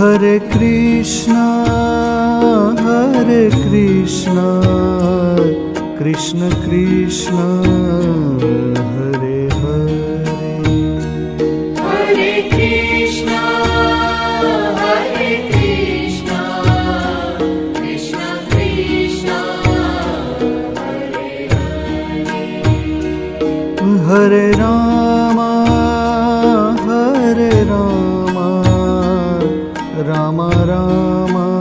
हरे कृष्ण हरे कृष्ण कृष्ण कृष्ण हरे हरे। हरे Ram. Rama.